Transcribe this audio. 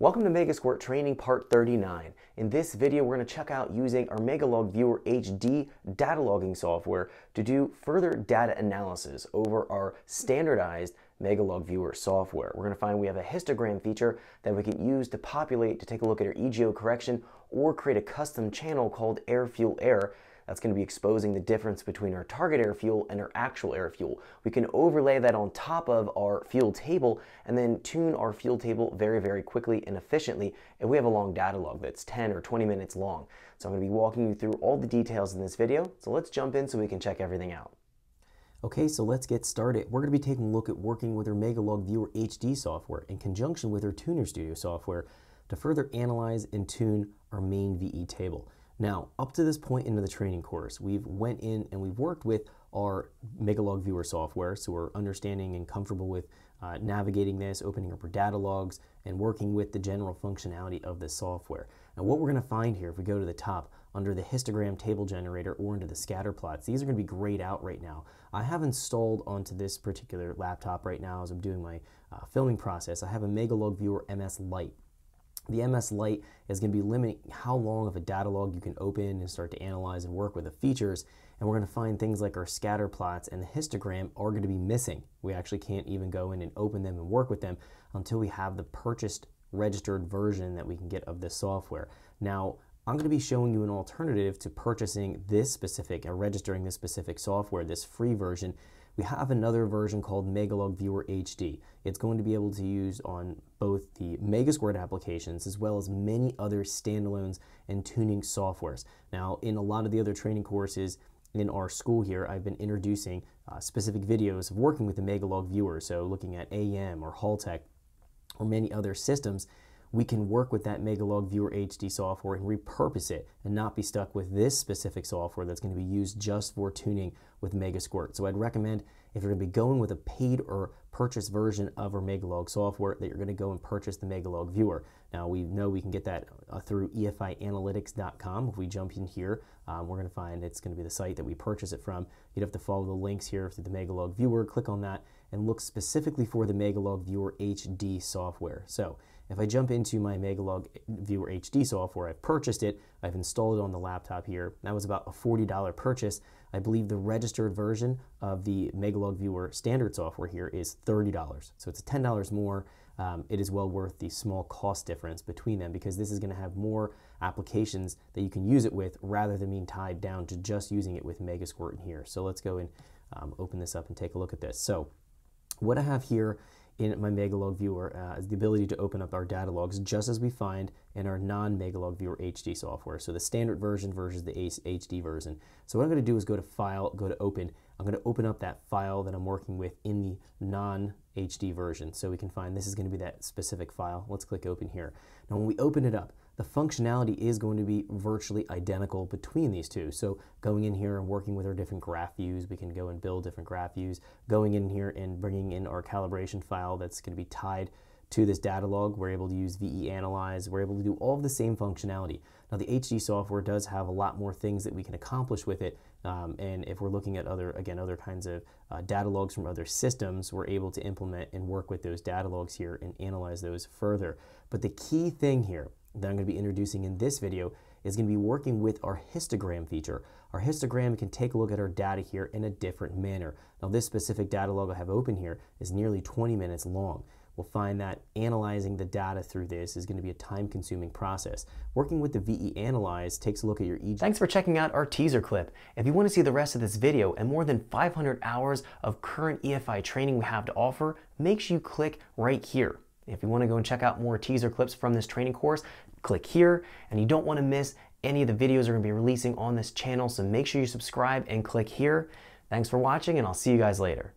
Welcome to Megasquirt Training Part 39. In this video, we're going to check out using our Megalog Viewer HD data logging software to do further data analysis over our standardized Megalog Viewer software. We're going to find we have a histogram feature that we can use to populate to take a look at our EGO correction or create a custom channel called Air Fuel Air that's going to be exposing the difference between our target air fuel and our actual air fuel. We can overlay that on top of our fuel table and then tune our fuel table very, very quickly and efficiently if we have a long data log that's 10 or 20 minutes long. So I'm going to be walking you through all the details in this video. So let's jump in so we can check everything out. Okay, so let's get started. We're going to be taking a look at working with our Megalog Viewer HD software in conjunction with our Tuner Studio software to further analyze and tune our main VE table. Now, up to this point into the training course, we've went in and we've worked with our Megalog Viewer software, so we're understanding and comfortable with uh, navigating this, opening up our data logs, and working with the general functionality of the software. Now, what we're going to find here, if we go to the top, under the histogram table generator or into the scatter plots, these are going to be grayed out right now. I have installed onto this particular laptop right now as I'm doing my uh, filming process, I have a Megalog Viewer MS Lite. The MS Lite is going to be limiting how long of a data log you can open and start to analyze and work with the features. And we're going to find things like our scatter plots and the histogram are going to be missing. We actually can't even go in and open them and work with them until we have the purchased registered version that we can get of this software. Now, I'm going to be showing you an alternative to purchasing this specific or registering this specific software, this free version. We have another version called Megalog Viewer HD. It's going to be able to use on both the Megasquirt applications as well as many other standalones and tuning softwares. Now, in a lot of the other training courses in our school here, I've been introducing uh, specific videos of working with the Megalog Viewer, so looking at AEM or Haltech or many other systems we can work with that Megalog Viewer HD software and repurpose it and not be stuck with this specific software that's going to be used just for tuning with Megasquirt. So I'd recommend if you're going to be going with a paid or purchase version of our Megalog software that you're going to go and purchase the Megalog Viewer. Now we know we can get that uh, through EFIanalytics.com. If we jump in here, um, we're going to find it's going to be the site that we purchase it from. You'd have to follow the links here through the Megalog Viewer, click on that, and look specifically for the Megalog Viewer HD software. So if I jump into my Megalog Viewer HD software, I've purchased it, I've installed it on the laptop here. That was about a $40 purchase. I believe the registered version of the Megalog Viewer standard software here is $30. So it's $10 more. Um, it is well worth the small cost difference between them because this is going to have more applications that you can use it with rather than being tied down to just using it with Megasquirt in here. So let's go and um, open this up and take a look at this. So what I have here in my Megalog viewer uh, is the ability to open up our data logs just as we find in our non-Megalog viewer HD software. So the standard version versus the HD version. So what I'm going to do is go to File, go to Open. I'm going to open up that file that I'm working with in the non-HD version. So we can find this is going to be that specific file. Let's click Open here. Now when we open it up, the functionality is going to be virtually identical between these two. So going in here and working with our different graph views, we can go and build different graph views. Going in here and bringing in our calibration file that's going to be tied to this data log. We're able to use VE Analyze. We're able to do all of the same functionality. Now the HD software does have a lot more things that we can accomplish with it. Um, and if we're looking at other, again, other kinds of uh, data logs from other systems, we're able to implement and work with those data logs here and analyze those further. But the key thing here that I'm going to be introducing in this video is going to be working with our histogram feature. Our histogram can take a look at our data here in a different manner. Now this specific data log I have open here is nearly 20 minutes long. We'll find that analyzing the data through this is going to be a time-consuming process. Working with the VE Analyze takes a look at your EG. Thanks for checking out our teaser clip. If you want to see the rest of this video and more than 500 hours of current EFI training we have to offer, make sure you click right here. If you want to go and check out more teaser clips from this training course, click here. And you don't want to miss any of the videos we're going to be releasing on this channel, so make sure you subscribe and click here. Thanks for watching, and I'll see you guys later.